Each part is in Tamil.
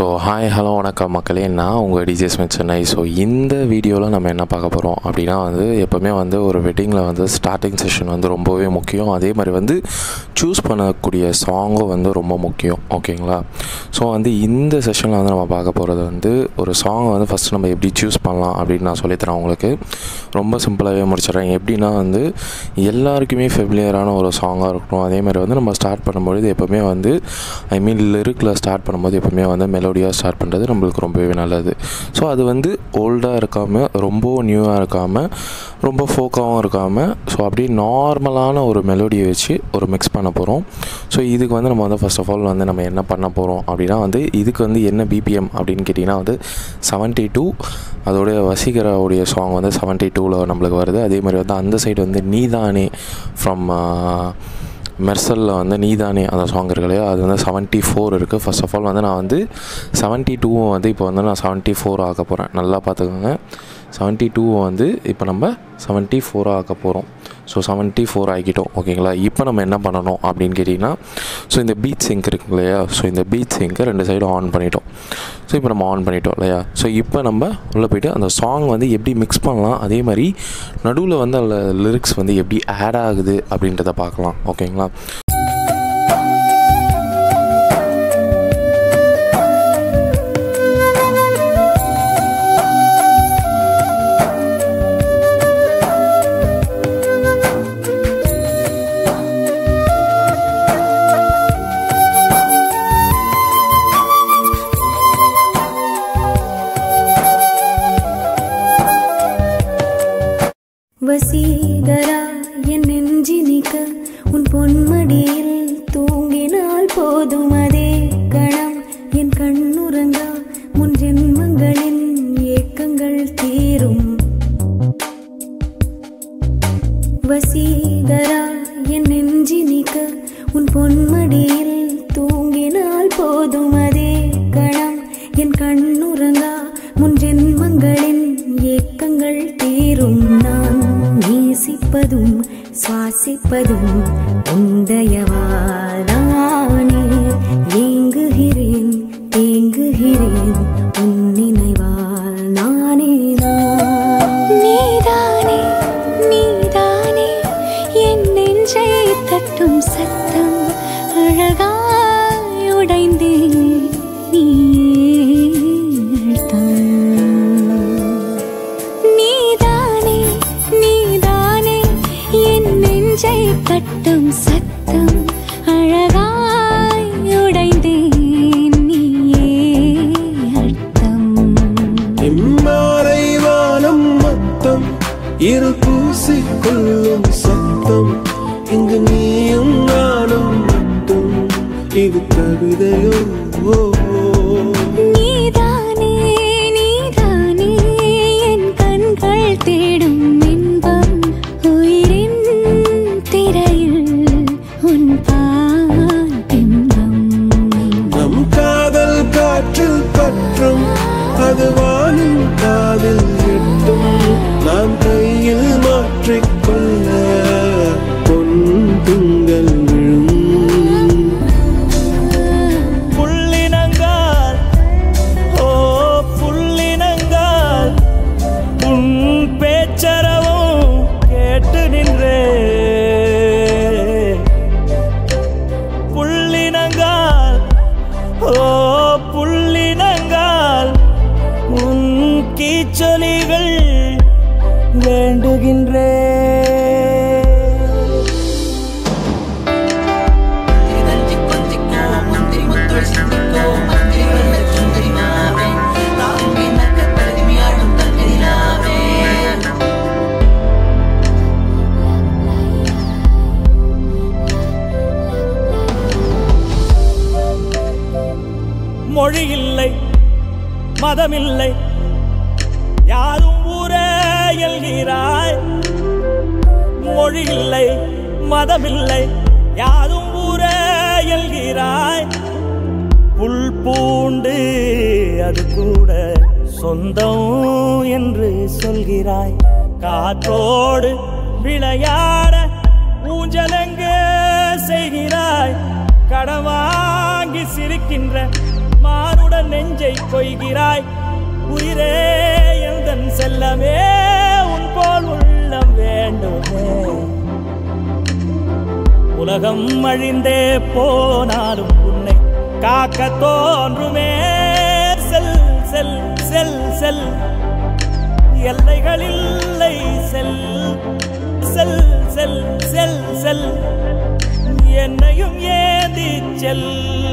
ஸோ ஹாய் ஹலோ வணக்கம் மக்களே. நான் உங்கள் டிஜே சென்னை ஸோ இந்த வீடியோவில் நம்ம என்ன பார்க்க போகிறோம் அப்படின்னா வந்து எப்போவுமே வந்து ஒரு வெட்டிங்கில் வந்து ஸ்டார்டிங் செஷன் வந்து ரொம்பவே முக்கியம். அதே மாதிரி வந்து சூஸ் பண்ணக்கூடிய சாங்கும் வந்து ரொம்ப முக்கியம். ஓகேங்களா ஸோ வந்து இந்த செஷனில் வந்து நம்ம பார்க்க போகிறது வந்து ஒரு சாங்கை வந்து ஃபஸ்ட்டு நம்ம எப்படி சூஸ் பண்ணலாம் அப்படின்னு நான் சொல்லித்தரேன் உங்களுக்கு. ரொம்ப சிம்பிளாகவே முடிச்சிடுறேன். எப்படின்னா வந்து எல்லாருக்குமே ஃபெமிலியரான ஒரு சாங்காக இருக்கணும். அதே மாதிரி வந்து நம்ம ஸ்டார்ட் பண்ணும்பொழுது எப்போவுமே வந்து ஐ மீன் லிரிக்கில் ஸ்டார்ட் பண்ணும்போது எப்போவுமே வந்து மெலோடியாக ஸ்டார்ட் பண்ணுறது நம்மளுக்கு ரொம்பவே நல்லது. ஸோ அது வந்து ஓல்டாக இருக்காமல் ரொம்ப நியூவாக இருக்காமல் ரொம்ப ஃபோக்காகவும் இருக்காமல் ஸோ அப்படியே நார்மலான ஒரு மெலோடியை வச்சு ஒரு மிக்ஸ் பண்ண போகிறோம் ஸோ இதுக்கு வந்து நம்ம வந்து ஃபஸ்ட் ஆஃப் ஆல் வந்து நம்ம என்ன பண்ண போகிறோம் அப்படின்னா வந்து இதுக்கு வந்து என்ன பிபிஎம் அப்படின்னு கேட்டிங்கன்னா வந்து செவன்ட்டி டூ அதோடைய வசீகராவுடைய சாங் வந்து செவன்ட்டி டூவில் நம்மளுக்கு வருது. அதே மாதிரி வந்து அந்த சைடு வந்து நீதானே ஃப்ரம் மெர்சலில் வந்து நீதானே அந்த சாங் இருக்கு இல்லையா அது வந்து செவன்ட்டி ஃபோர் இருக்குது ஃபர்ஸ்ட் ஆஃப் ஆல் வந்து நான் வந்து செவன்ட்டி டூவும் வந்து இப்போ வந்து நான் செவன்ட்டி ஃபோர் ஆக்க போகிறேன் நல்லா பார்த்துக்கோங்க. செவன்ட்டி டூவை வந்து இப்போ நம்ம செவன்ட்டி ஃபோராக ஆக்க போகிறோம் ஸோ செவன்ட்டி ஃபோர் ஆகிட்டோம் ஓகேங்களா? இப்போ நம்ம என்ன பண்ணணும் அப்படின்னு கேட்டிங்கன்னா ஸோ இந்த பீச் சிங்க் இருக்கு இல்லையா? ஸோ இந்த பீச் சிங்கை ரெண்டு சைடும் ஆன் பண்ணிட்டோம். ஸோ இப்போ நம்ம ஆன் பண்ணிட்டோம் இல்லையா? ஸோ இப்போ நம்ம உள்ளே போயிட்டு அந்த சாங் வந்து எப்படி மிக்ஸ் பண்ணலாம்? அதே மாதிரி நடுவில் வந்து அதில் லிரிக்ஸ் வந்து எப்படி ஆட் ஆகுது அப்படின்றத பார்க்கலாம் ஓகேங்களா? வசீகரா என் நெஞ்சினிக்க உன் பொன்மடியில் தூங்கினால் போதும் அதே கணம். என் கண்ணுறங்கா முன் ஜென்மங்களின் ஏக்கங்கள் தீரும். வசீகரா என் நெஞ்சினிக்க உன் பொன்மடியில் தூங்கினால் போதும் வாசிப்பதும் உந்தயவாதானே கட்டும் தட்டும் சத்தம் அழகாய் உடைந்தேன் நீயே. அர்த்தம். இம்மாறை வானம் மொத்தம் இரு பூசிக்கொள்ளும் சத்தம். இங்கு நீ மொழி இல்லை மதமில்லை. யாரும் ஊரே எல்கிறாய். மொழி இல்லை மதமில்லை. யாரும் ஊரே எல்கிறாய். புல் பூண்டு அது கூட சொந்தம் என்று சொல்கிறாய். காற்றோடு விளையாட ஊஞ்சலங்கு செய்கிறாய்? கடன் வாங்கி சிரிக்கின்ற மானுடன் நெஞ்சை கொய்கிறாய். உயிரே எந்தன் செல்லமே உன் போல் உள்ளம் வேண்டுமே. உலகம் அழிந்தே போனாலும் உன்னை காக்க தோன்றுமே. செல் செல் செல் செல். எல்லைகள் இல்லை செல் செல் செல் செல் செல். என்னையும் ஏந்தி செல்.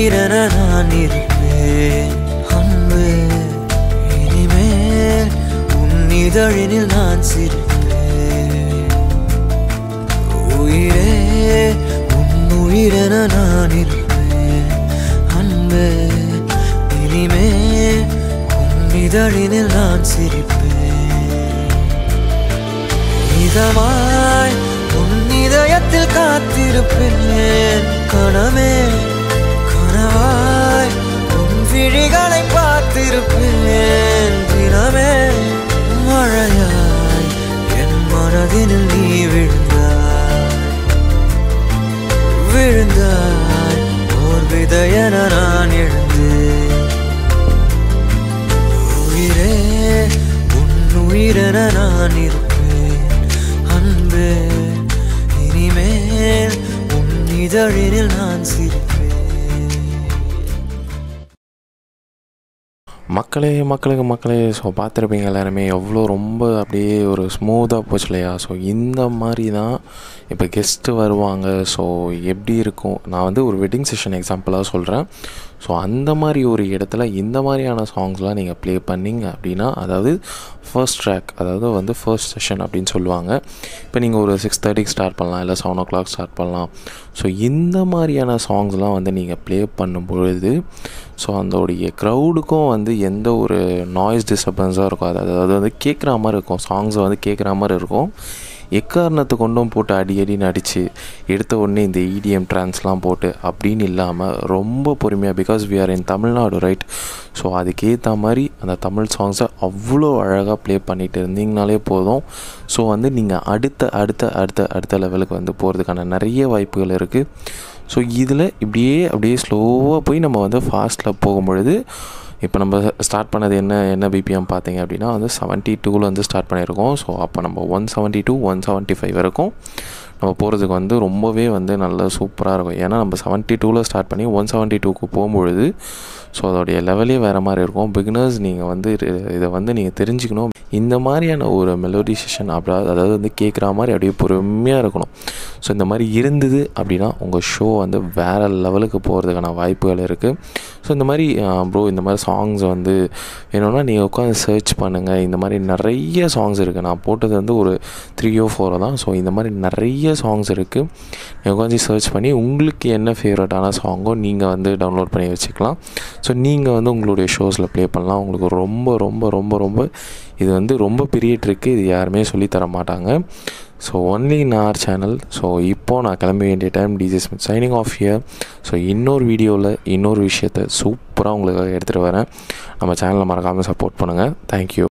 வீரன நான் இருப்பேன். அன்பு இனிமேல் உன் இதழினில் நான் சிரிப்பேன். உயிரே உன் உயிரென நான் இருப்பேன். அன்பு இனிமேல் உன் இதழினில் நான் சிரிப்பேன். இதமாய் உன் இதயத்தில் காத்திருப்பேன். கணமே விழிகளை பார்த்திருப்பேன். தினமே மழையாய் என் மனதினில் நீ விழுந்தாய். விழுந்தாய். ஓர் விதையன நான் எழுந்து உயிரே உன் உயிரென நான் இருப்பேன். அன்பே இனிமேல் உன் இதழினில் நான் சிரிப்பேன். மக்களே மக்களுக்கு மக்களே ஸோ பார்த்துருப்பீங்க எல்லாருமே எவ்வளோ ரொம்ப அப்படியே ஒரு ஸ்மூத்தாக போச்சு இல்லையா? ஸோ இந்த மாதிரி தான் இப்போ கெஸ்ட்டு வருவாங்க. ஸோ எப்படி இருக்கும்? நான் வந்து ஒரு வெட்டிங் செஷன் எக்ஸாம்பிளாக சொல்கிறேன் ஸோ அந்த மாதிரி ஒரு இடத்துல இந்த மாதிரியான சாங்ஸ்லாம் நீங்கள் ப்ளே பண்ணீங்க அப்படின்னா அதாவது ஃபர்ஸ்ட் ட்ராக் அதாவது வந்து ஃபர்ஸ்ட் செஷன் அப்படின்னு சொல்லுவாங்க. இப்போ நீங்கள் ஒரு சிக்ஸ் தேர்ட்டிக்கு ஸ்டார்ட் பண்ணலாம் இல்லை செவன் ஓ கிளாக் ஸ்டார்ட் பண்ணலாம். ஸோ இந்த மாதிரியான சாங்ஸ்லாம் வந்து நீங்கள் ப்ளே பண்ணும் பொழுது ஸோ அதோடைய க்ரௌடுக்கும் வந்து எந்த ஒரு நாய்ஸ் டிஸ்டர்பன்ஸாக இருக்கும் அது அதாவது வந்து கேட்குற மாதிரி இருக்கும். சாங்ஸை வந்து கேட்குற மாதிரி இருக்கும். எக்காரணத்தை கொண்டும் போட்டு அடி அடின்னு அடித்து எடுத்த உடனே இந்த இடிஎம் ட்ரான்ஸ்லாம் போட்டு அப்படின்னு இல்லாமல் ரொம்ப பொறுமையாக because we are in Tamil Nadu right so அதுக்கேற்ற மாதிரி அந்த தமிழ் சாங்ஸை அவ்வளோ அழகாக ப்ளே பண்ணிகிட்டு இருந்தீங்கனாலே போதும். ஸோ வந்து நீங்கள் அடுத்த அடுத்த அடுத்த அடுத்த லெவலுக்கு வந்து போகிறதுக்கான நிறைய வாய்ப்புகள் இருக்குது ஸோ இதில் இப்படியே அப்படியே ஸ்லோவாக போய் நம்ம வந்து ஃபாஸ்ட்டில் போகும்பொழுது இப்போ நம்ம ஸ்டார்ட் பண்ணது என்ன என்ன பிபிஎம் பார்த்தீங்க அப்படின்னா வந்து செவன்ட்டி டூவில் வந்து ஸ்டார்ட் பண்ணியிருக்கோம். ஸோ அப்போ நம்ம one seventy two one seventy five வரைக்கும் நம்ம போகிறதுக்கு வந்து ரொம்பவே வந்து நல்ல சூப்பராக இருக்கும். ஏன்னா நம்ம செவன்ட்டி டூவில் ஸ்டார்ட் பண்ணி ஒன் செவன்ட்டி டூக்கு போகும்பொழுது ஸோ அதோடைய லெவலே வேறு மாதிரி இருக்கும். பிகினர்ஸ் நீங்கள் வந்து இது- இதை வந்து நீங்கள் தெரிஞ்சுக்கணும். இந்த மாதிரியான ஒரு மெலோடி செஷன் அப்படி அதாவது வந்து கேட்குற மாதிரி அப்படியே பொறுமையாக இருக்கணும். ஸோ இந்த மாதிரி இருந்தது அப்படின்னா உங்கள் ஷோ வந்து வேறு லெவலுக்கு போகிறதுக்கான வாய்ப்புகள் இருக்குது ஸோ இந்த மாதிரி ப்ரோ இந்த மாதிரி சாங்ஸ் வந்து வேணும்னா நீங்கள் உட்காந்து சர்ச் பண்ணுங்கள் இந்த மாதிரி நிறைய சாங்ஸ் இருக்குது நான் போட்டது வந்து ஒரு த்ரீயோ ஃபோரோ தான். ஸோ இந்த மாதிரி நிறைய சாங்ஸ் இருக்குது நீங்கள் உட்காந்து சர்ச் பண்ணி உங்களுக்கு என்ன ஃபேவரட்டான சாங்கோ நீங்கள் வந்து டவுன்லோட் பண்ணி வச்சுக்கலாம். ஸோ நீங்கள் வந்து உங்களுடைய ஷோஸில் ப்ளே பண்ணலாம். உங்களுக்கு ரொம்ப ரொம்ப ரொம்ப ரொம்ப இது வந்து ரொம்ப பெரிய ட்ரிக்கு இது யாருமே சொல்லித் தர மாட்டாங்க. So only in our channel so இப்போது நான் கிளம்ப வேண்டிய time DJ Smith signing off here so இன்னொரு வீடியோவில் இன்னொரு விஷயத்த சூப்பராக உங்களுக்காக எடுத்துகிட்டு வரேன். நம்ம சேனலை மறக்காமல் சப்போர்ட் பண்ணுங்கள் தேங்க்யூ